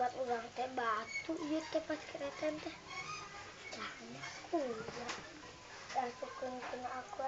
bukan orang teh batu iya teh pas kereta teh. Jangan kuat iya. dan sukun kena aku